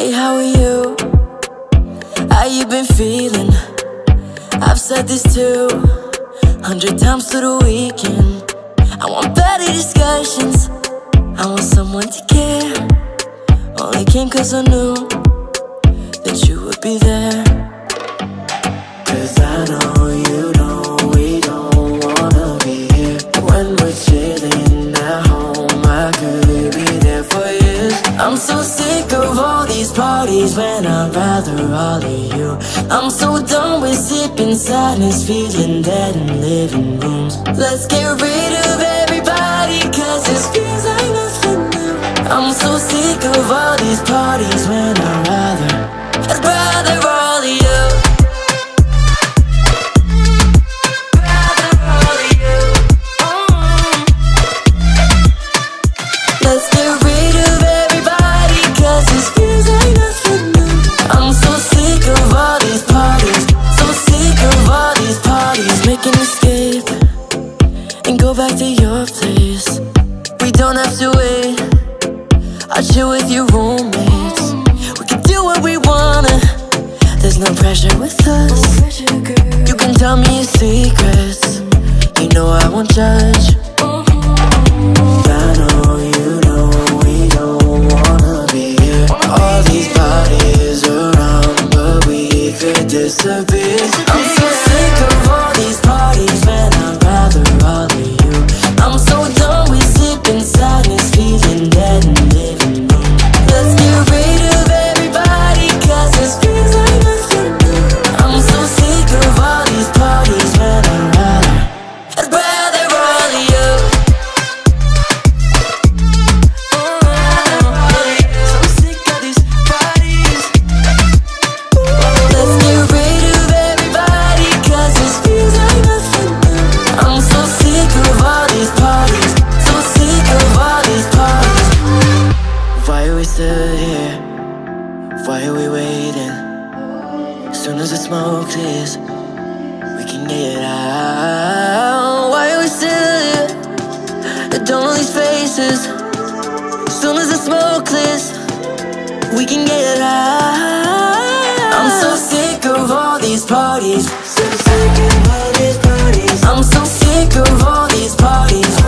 Hey, how are you? How you been feeling? I've said this too Hundred times through the weekend I want better discussions I want someone to care Only came cause I knew That you would be there Cause I know of all these parties when I'd rather all of you. I'm so done with sipping sadness, feeling dead in living rooms. Let's get rid of everybody, cause this feels like nothing new. I'm so sick of all these parties when I'd go back to your place. We don't have to wait. I'll chill with your roommates. We can do what we wanna. There's no pressure with us. You can tell me your secrets. You know I won't judge. I know you Why are we still here? Why are we waiting? Soon as the smoke clears, we can get out. Why are we still here? I Don't know these faces. Soon as the smoke clears, we can get out. I'm so sick of all these parties. So sick of all these parties. I'm so sick of all these parties.